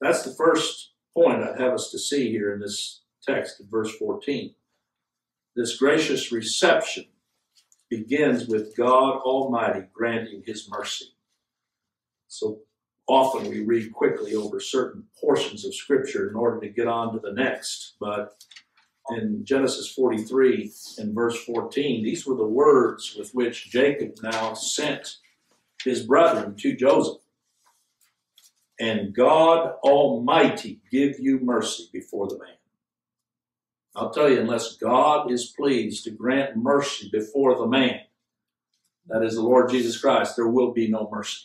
That's the first point I'd have us to see here in this text in verse 14. This gracious reception begins with God Almighty granting His mercy. So often we read quickly over certain portions of Scripture in order to get on to the next, but in Genesis 43 and verse 14, these were the words with which Jacob now sent his brethren to Joseph. And God Almighty give you mercy before the man. I'll tell you, unless God is pleased to grant mercy before the man, that is the Lord Jesus Christ, there will be no mercy.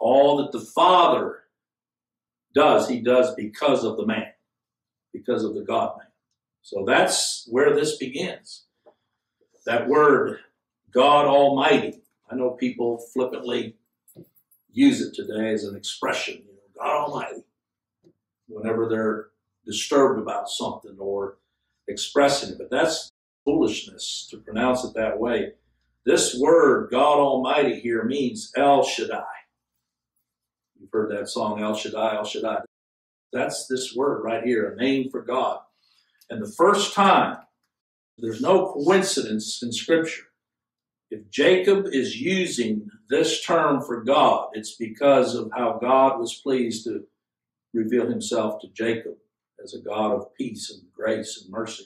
All that the Father does, he does because of the man, because of the God man. So that's where this begins. That word, God Almighty. I know people flippantly use it today as an expression, you know, God Almighty, whenever they're disturbed about something or expressing it. But that's foolishness to pronounce it that way. This word, God Almighty, here means El Shaddai. You've heard that song, El Shaddai, El Shaddai. That's this word right here, a name for God. And the first time, there's no coincidence in Scripture. If Jacob is using this term for God, it's because of how God was pleased to reveal himself to Jacob as a God of peace and grace and mercy.